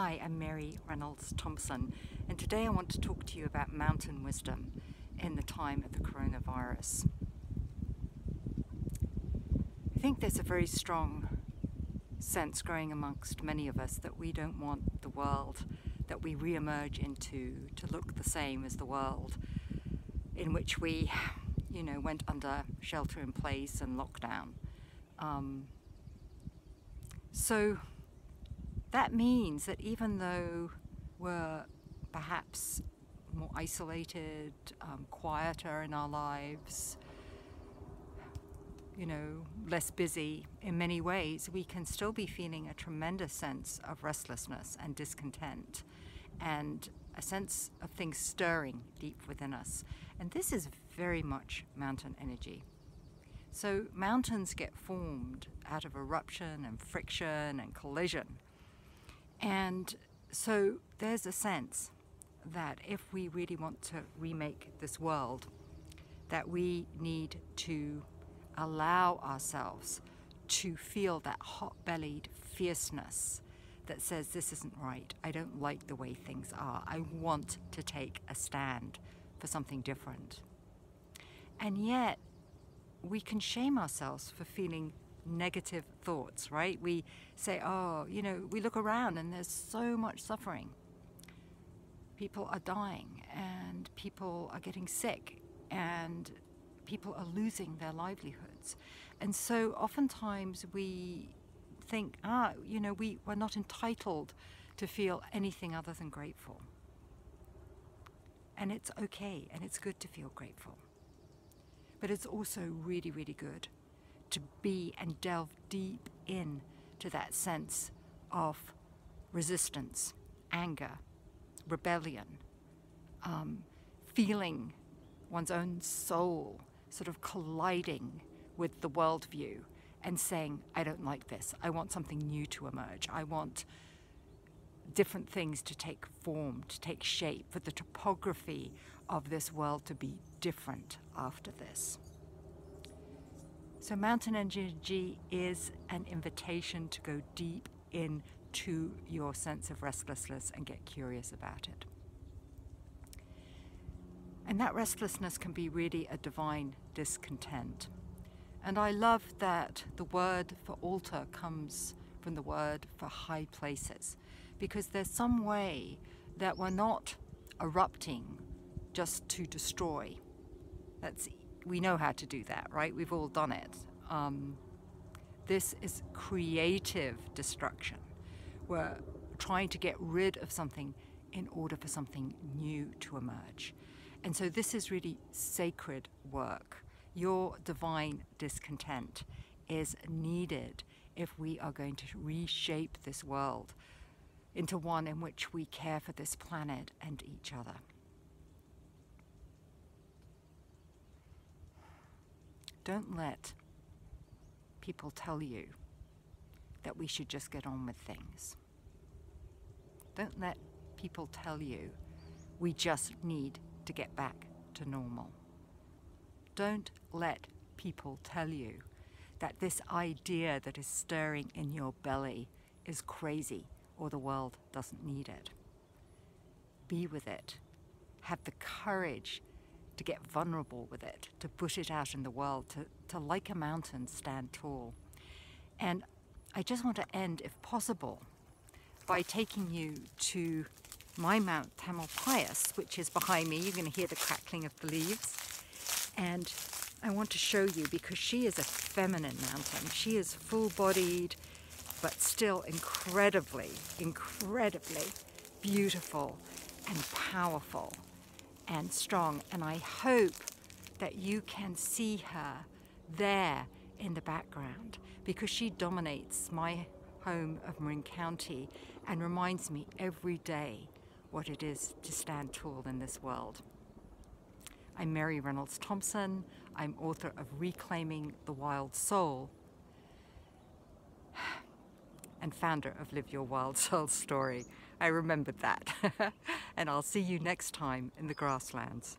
Hi, I'm Mary Reynolds Thompson, and today I want to talk to you about mountain wisdom in the time of the coronavirus. I think there's a very strong sense growing amongst many of us that we don't want the world that we re-emerge into to look the same as the world in which we, you know, went under shelter in place and lockdown. Um, so that means that even though we're perhaps more isolated, um, quieter in our lives, you know, less busy in many ways, we can still be feeling a tremendous sense of restlessness and discontent and a sense of things stirring deep within us. And this is very much mountain energy. So mountains get formed out of eruption and friction and collision. And so there's a sense that if we really want to remake this world, that we need to allow ourselves to feel that hot-bellied fierceness that says this isn't right, I don't like the way things are, I want to take a stand for something different. And yet, we can shame ourselves for feeling negative thoughts, right? We say, oh, you know, we look around and there's so much suffering. People are dying and people are getting sick and people are losing their livelihoods. And so oftentimes we think, ah, you know, we, we're not entitled to feel anything other than grateful. And it's okay and it's good to feel grateful. But it's also really, really good to be and delve deep in to that sense of resistance, anger, rebellion, um, feeling one's own soul sort of colliding with the worldview and saying, I don't like this. I want something new to emerge. I want different things to take form, to take shape, for the topography of this world to be different after this. So mountain energy is an invitation to go deep into your sense of restlessness and get curious about it. And that restlessness can be really a divine discontent. And I love that the word for altar comes from the word for high places, because there's some way that we're not erupting just to destroy. That's we know how to do that, right? We've all done it. Um, this is creative destruction. We're trying to get rid of something in order for something new to emerge. And so this is really sacred work. Your divine discontent is needed if we are going to reshape this world into one in which we care for this planet and each other. Don't let people tell you that we should just get on with things. Don't let people tell you we just need to get back to normal. Don't let people tell you that this idea that is stirring in your belly is crazy or the world doesn't need it. Be with it. Have the courage to get vulnerable with it, to push it out in the world, to, to like a mountain, stand tall. And I just want to end, if possible, by taking you to my Mount Tamalpais, which is behind me. You're going to hear the crackling of the leaves. And I want to show you because she is a feminine mountain. She is full-bodied, but still incredibly, incredibly beautiful and powerful and strong. And I hope that you can see her there in the background because she dominates my home of Marin County and reminds me every day what it is to stand tall in this world. I'm Mary Reynolds Thompson. I'm author of Reclaiming the Wild Soul and founder of Live Your Wild Soul Story. I remembered that. and I'll see you next time in the grasslands.